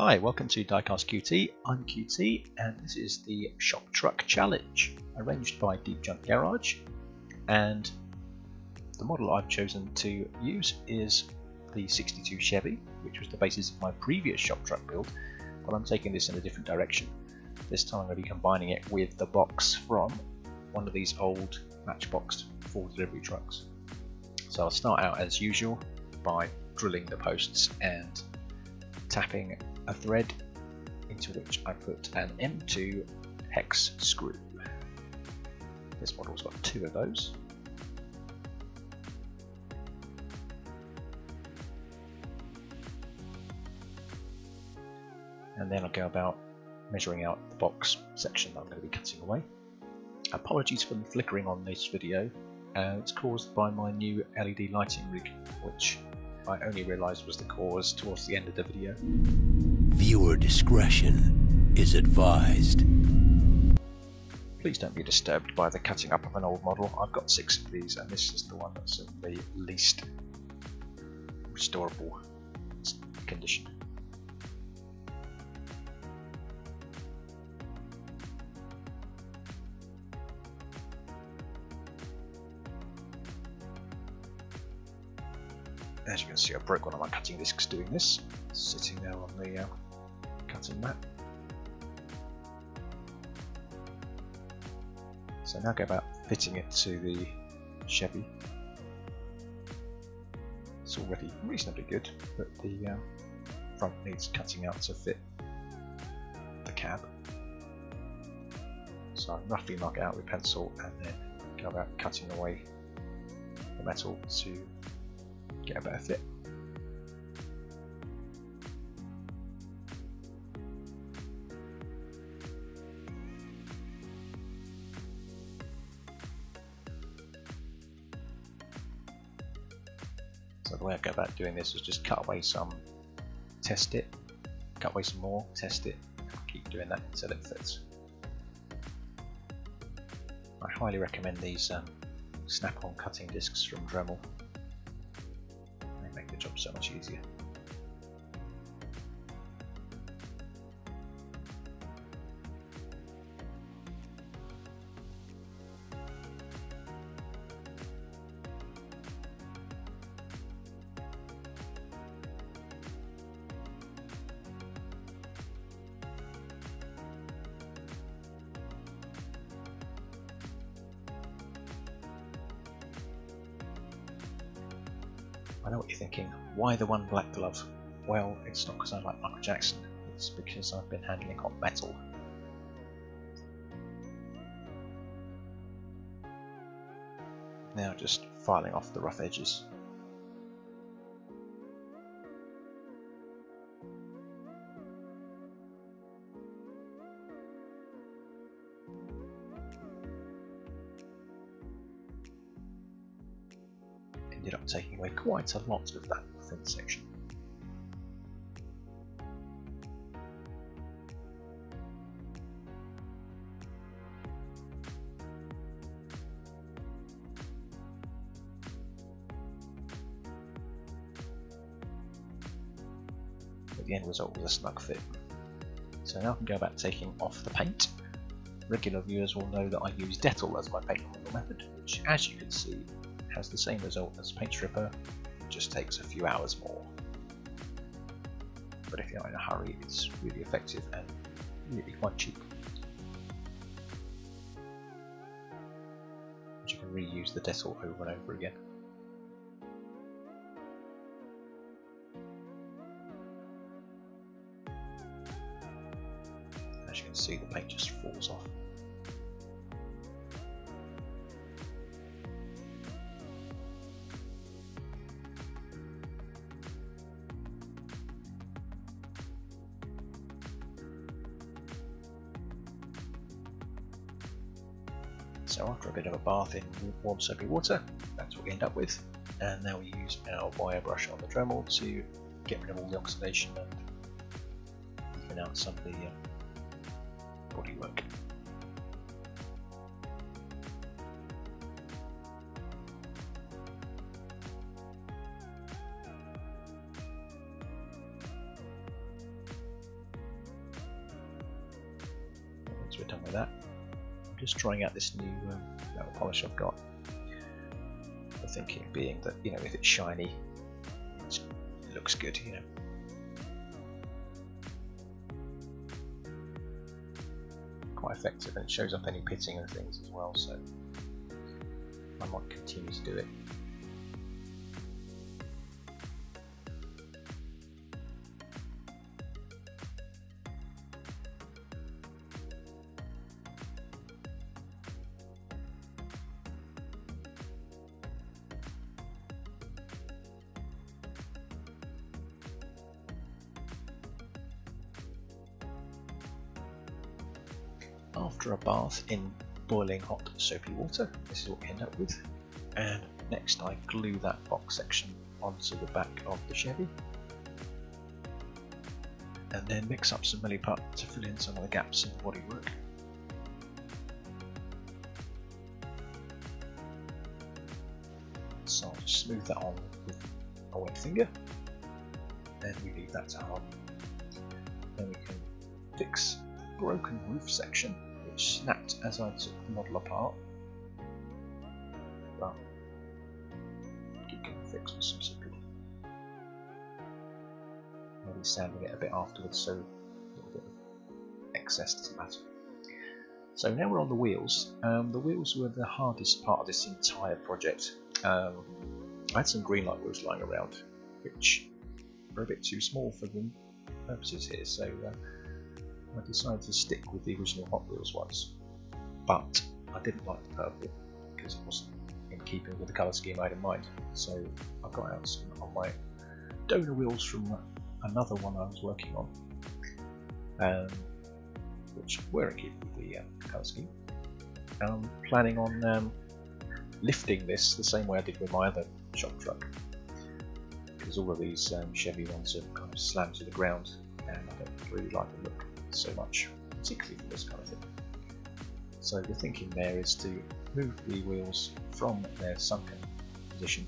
Hi, welcome to Diecast QT. I'm QT, and this is the Shop Truck Challenge, arranged by Deep Junk Garage. And the model I've chosen to use is the 62 Chevy, which was the basis of my previous Shop truck build, but I'm taking this in a different direction. This time I'm going to be combining it with the box from one of these old Matchbox full delivery trucks. So I'll start out as usual by drilling the posts and tapping a thread into which I put an M2 hex screw. This model's got two of those. And then I'll go about measuring out the box section that I'm going to be cutting away. Apologies for the flickering on this video, uh, it's caused by my new LED lighting rig, which I only realised was the cause towards the end of the video. Viewer discretion is advised. Please don't be disturbed by the cutting up of an old model. I've got six of these and this is the one that's in the least restorable condition. As you can see I broke one of my cutting discs doing this, sitting there on the uh, cutting mat. So now go about fitting it to the Chevy. It's already reasonably good, but the uh, front needs cutting out to fit the cab. So I roughly mark it out with pencil and then go about cutting away the metal to get a better fit. So the way I go about doing this is just cut away some, test it, cut away some more, test it, keep doing that until it fits. I highly recommend these um, snap-on cutting discs from Dremel so much easier. I know what you're thinking. Why the one black glove? Well, it's not because I like Michael Jackson, it's because I've been handling hot metal. Now just filing off the rough edges. Quite a lot of that front section. The end result was a snug fit. So now I can go about taking off the paint. Regular viewers will know that I use Dettol as my paint removal method, which as you can see has the same result as Paint Stripper, just takes a few hours more. But if you're in a hurry, it's really effective and really quite cheap. And you can reuse the Dettol over and over again. As you can see, the paint just falls off. After a bit of a bath in warm soapy water, that's what we end up with. And now we use our wire brush on the Dremel to get rid of all the oxidation and even out some of the uh, bodywork. Trying out this new um, metal polish I've got. The thinking being that you know if it's shiny, it's, it looks good, you know. Quite effective and it shows up any pitting and things as well, so I might continue to do it. After a bath in boiling hot soapy water. This is what we end up with. And next I glue that box section onto the back of the Chevy. And then mix up some Milliput to fill in some of the gaps in the bodywork. So I'll just smooth that on with a wet finger. Then we leave that to harden. Then we can fix the broken roof section snapped as I took the model apart. But it can fix with some Maybe sanding it a bit afterwards so a little bit of excess doesn't matter. So now we're on the wheels. Um, the wheels were the hardest part of this entire project. Um, I had some Greenlight wheels lying around, which are a bit too small for the purposes here, so uh, I decided to stick with the original Hot Wheels ones, but I didn't like the purple because it wasn't in keeping with the colour scheme I had in mind. So I got out some of my donor wheels from another one I was working on, um, which were in keeping with the uh, colour scheme. And I'm planning on um, lifting this the same way I did with my other shop truck, because all of these um, Chevy ones are kind of slammed to the ground, and I don't really like the look so much, particularly for this kind of thing. So the thinking there is to move the wheels from their sunken position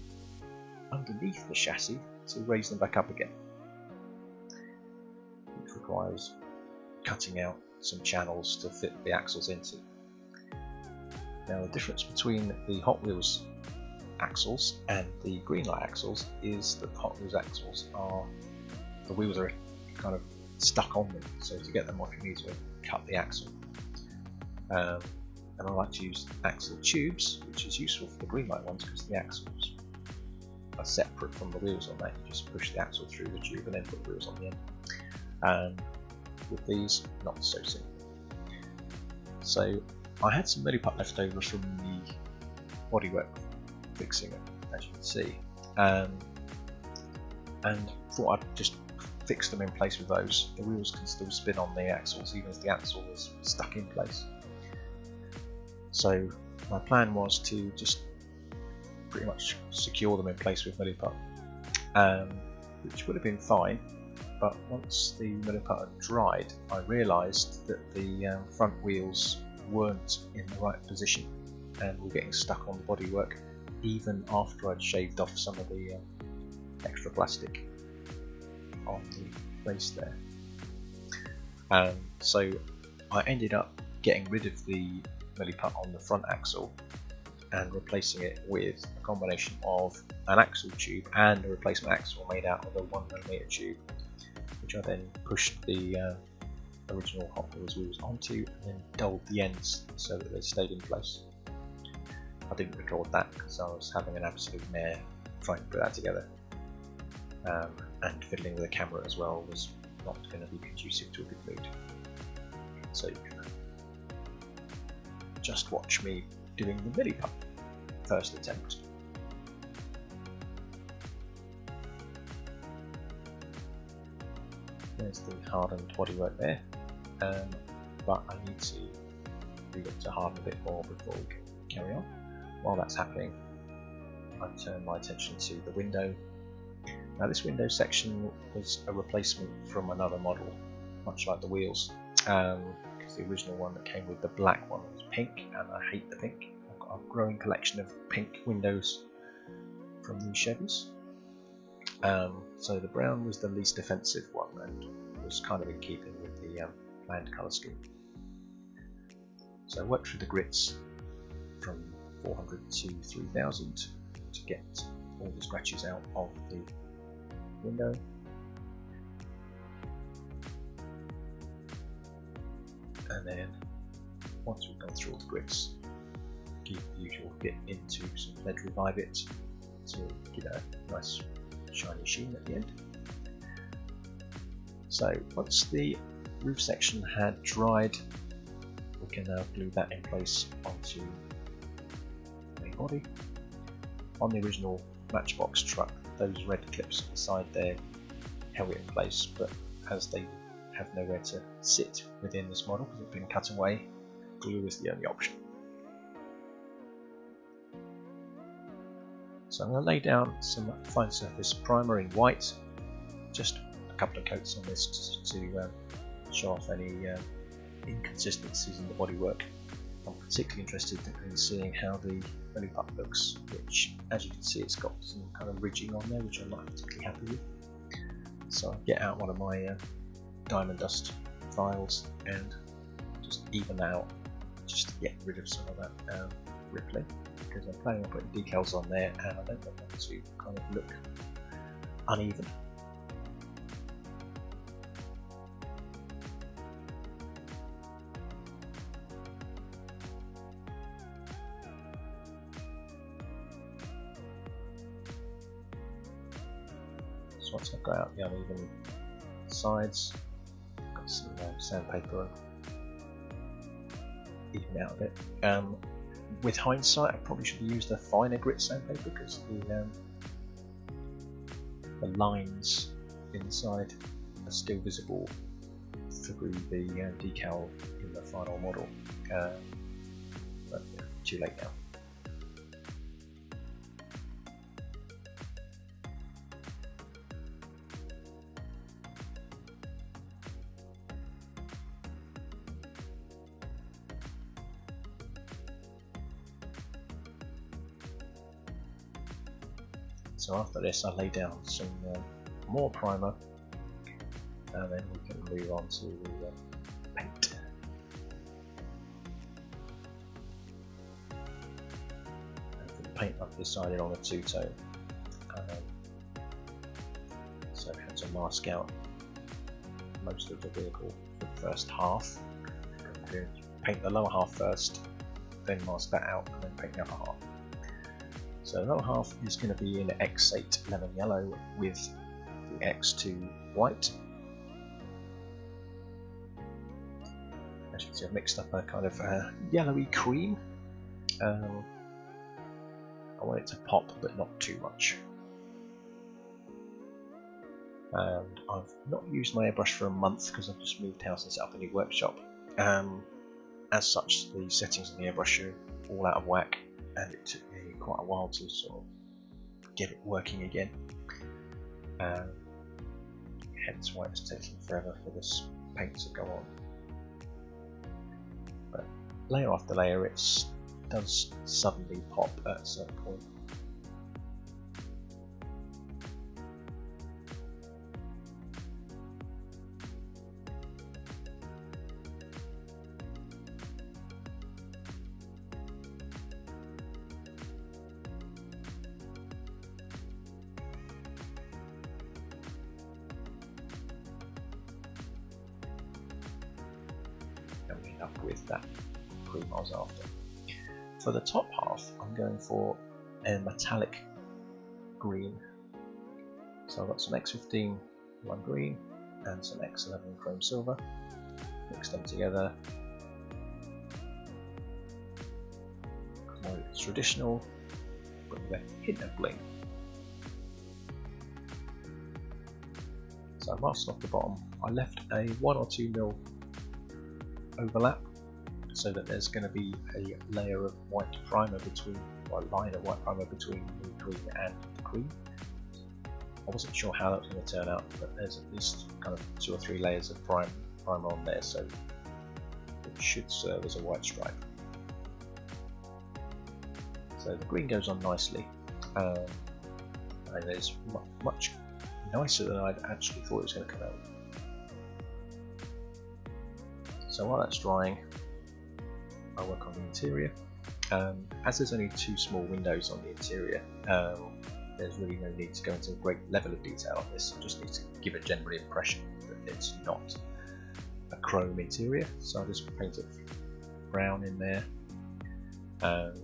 underneath the chassis to raise them back up again, which requires cutting out some channels to fit the axles into. Now the difference between the Hot Wheels axles and the Greenlight axles is that the Hot Wheels axles are the wheels are kind of stuck on them. So to get them off, you need to cut the axle. Um, and I like to use axle tubes, which is useful for the Greenlight ones because the axles are separate from the wheels on that. You just push the axle through the tube and then put the wheels on the end. Um, with these, not so simple. So I had some Milliput left over from the bodywork fixing it, as you can see, um, and thought I'd just fix them in place with those. The wheels can still spin on the axles even if the axle is stuck in place. So my plan was to just pretty much secure them in place with Milliput, um, which would have been fine. But once the Milliput had dried, I realised that the um, front wheels weren't in the right position and were getting stuck on the bodywork even after I'd shaved off some of the uh, extra plastic on the base there. Um, so I ended up getting rid of the Milliput on the front axle and replacing it with a combination of an axle tube and a replacement axle made out of a 1mm tube which I then pushed the uh, original Hot Wheels wheels onto and then dulled the ends so that they stayed in place. I didn't record that because I was having an absolute mare trying to put that together. Um, and fiddling with the camera as well was not going to be conducive to a good mood. So you can just watch me doing the Milliput first attempt. There's the hardened bodywork there, um, but I need to it to harden a bit more before we carry on. While that's happening, I turn my attention to the window now this window section was a replacement from another model, much like the wheels, because um, the original one that came with the black one was pink, and I hate the pink. I've got a growing collection of pink windows from these Chevys. Um, so the brown was the least offensive one and was kind of in keeping with the um, planned colour scheme. So I worked through the grits from 400 to 3000 to get all the scratches out of the window. And then once we've gone through all the grits, give the usual bit into some Pledge Revive It to give it a nice shiny sheen at the end. So once the roof section had dried, we can now glue that in place onto the main body. On the original Matchbox truck, those red clips on the side there held it in place, but as they have nowhere to sit within this model because it's been cut away, glue is the only option. So I'm going to lay down some fine surface primer in white, just a couple of coats on this to, to um, show off any uh, inconsistencies in the bodywork. Particularly interested in seeing how the belly pup looks, which as you can see it's got some kind of ridging on there which I'm not particularly happy with. So I'll get out one of my uh, diamond dust files and just even out just to get rid of some of that um, rippling because I'm planning on putting decals on there and I don't want them to kind of look uneven. So once I've got out the uneven sides, got some uh, sandpaper even out a bit. Um, with hindsight, I probably should have used a finer grit sandpaper because the um, the lines inside are still visible through the uh, decal in the final model. Uh, but too late now. So after this I lay down some uh, more primer and then we can move on to the uh, paint. And for the paint I've decided on a two-tone. Um, so I had to mask out most of the vehicle for the first half. Paint the lower half first, then mask that out and then paint the upper half. So the half is going to be in X8 lemon yellow with the X2 white. As you can see I've mixed up a kind of uh, yellowy cream. Um, I want it to pop but not too much. And I've not used my airbrush for a month because I've just moved house and set up a new workshop. Um, as such, the settings on the airbrush are all out of whack and it took me quite a while to sort of get it working again. Um, hence why it's taking forever for this paint to go on. But layer after layer it does suddenly pop at certain point. End up with that cream I was after. For the top half, I'm going for a metallic green. So I've got some X15 lime green and some X11 chrome silver. Mix them together. It's traditional, but with a of bling. So I masked off the bottom. I left a 1 or 2 mil overlap so that there's going to be a layer of white primer between, or a line of white primer between the green and the cream. I wasn't sure how that was going to turn out, but there's at least kind of two or three layers of prime, primer on there, so it should serve as a white stripe. So the green goes on nicely, um, and it's much nicer than I'd actually thought it was going to come out. So while that's drying, I'll work on the interior. Um, as there's only two small windows on the interior, um, there's really no need to go into a great level of detail on this. I just need to give a general impression that it's not a chrome interior. So I'll just paint it brown in there. Um,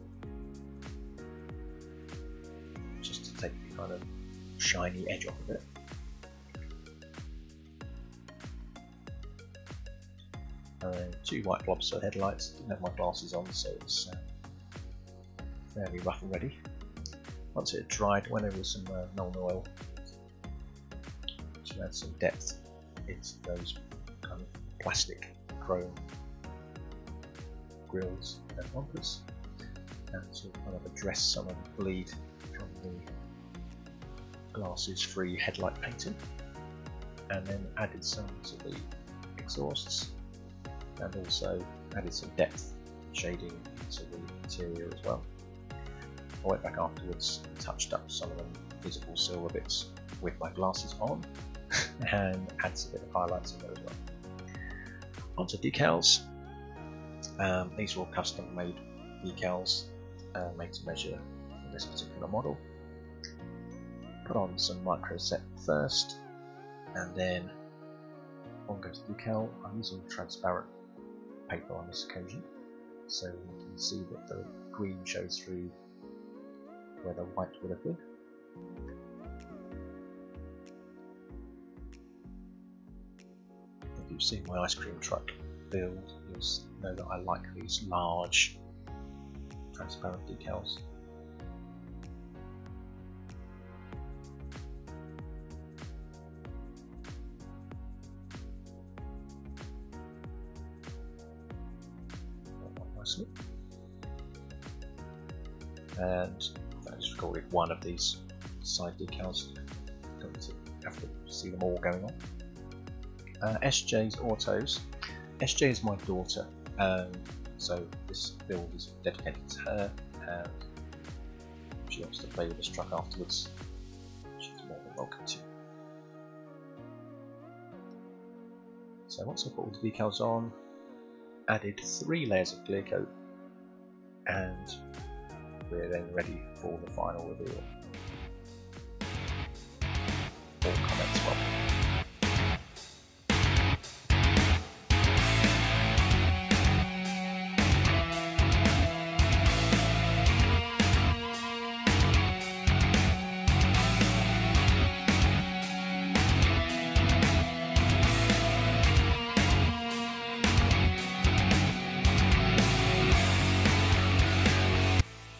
just to take the kind of shiny edge off of it. Two white blobs for headlights. Didn't have my glasses on, so it's uh, fairly rough and ready. Once it had dried, went over with some uh, Nuln oil to add some depth into those kind of plastic chrome grills and bumpers and to kind of address some of the bleed from the glasses free headlight painting and then added some to the exhausts and also added some depth shading to the interior as well. I went back afterwards and touched up some of the visible silver bits with my glasses on and adds a bit of highlights in there as well. Onto decals. Um, these are all custom made decals uh, made to measure for this particular model. Put on some micro set first and then on goes the decal. I'm using transparent paper on this occasion so you can see that the green shows through where the white would have been. If you've seen my ice cream truck build, you'll know that I like these large transparent decals. Nicely. And I just recorded one of these side decals. Don't have to see them all going on. Uh, SJ's Autos. SJ is my daughter, um, so this build is dedicated to her, and she wants to play with this truck afterwards, she's more than welcome to. So once I put all the decals on, added three layers of clear coat, and we're then ready for the final reveal.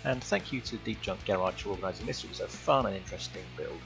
And thank you to Deep Junk Garage for organising this. It was a fun and interesting build.